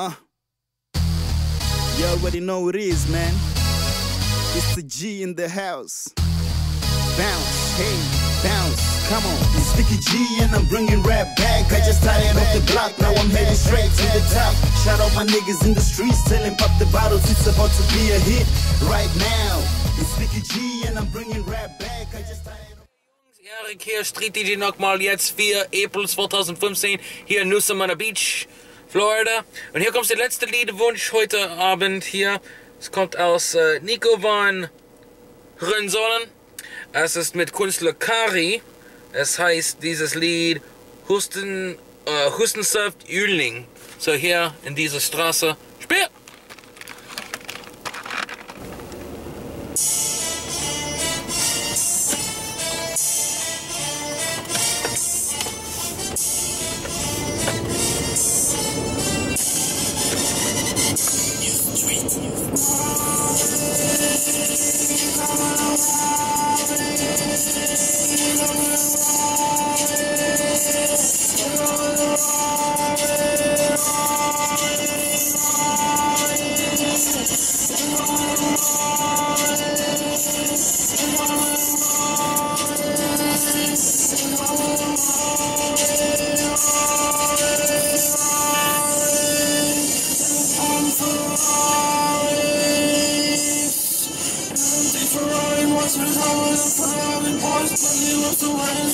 Uh. You already know what it is, man. It's the G in the house. Bounce, hey, bounce, come on. It's Sticky G and I'm bringing rap back. I just tired off the block, now I'm heading straight to the top. Shout out my niggas in the streets, telling pop the bottles, it's about to be a hit right now. It's Sticky G and I'm bringing rap back. I just tired Erik hier, Street DJ nochmal jetzt für April 2015 hier in Nusamana Beach, Florida. Und hier kommt der letzte Liedwunsch heute Abend hier. Es kommt aus äh, Nico van Rönsolen. Es ist mit Künstler Kari. Es heißt dieses Lied Husten, äh, Hustensaft Jüling. So hier in dieser Straße.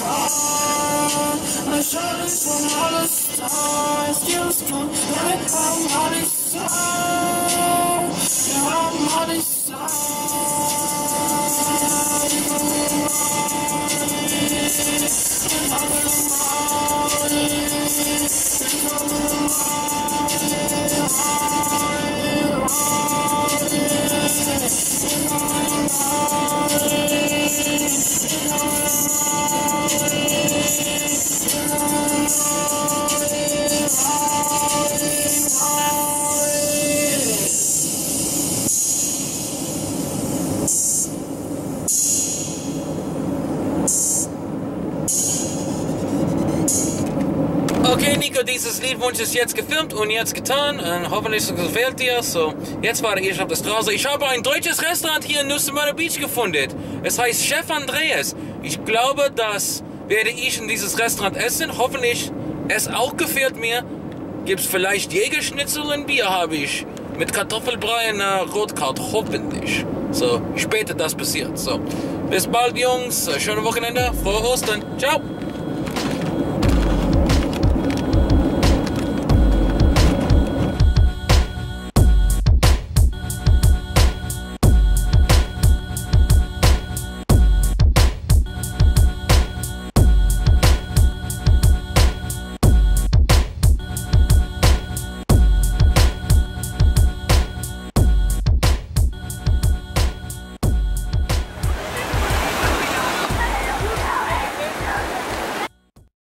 I shot it from all the stars. Just come right out, I'm on it, side. I'm on it, side. Okay, Nico, dieses Liedwunsch jetzt gefilmt und jetzt getan. Und hoffentlich gefällt dir. So, jetzt war ich auf der Straße. Ich habe ein deutsches Restaurant hier in Nussmara Beach gefunden. Es heißt Chef Andreas. Ich glaube, das werde ich in dieses Restaurant essen. Hoffentlich es auch gefällt mir. Gibt's vielleicht Jägerschnitzel und Bier habe ich. Mit Kartoffelbrei und äh, Rotkart, hoffentlich. So, später das passiert. So, bis bald, Jungs. Schöne Wochenende. Frohe Ostern. Ciao.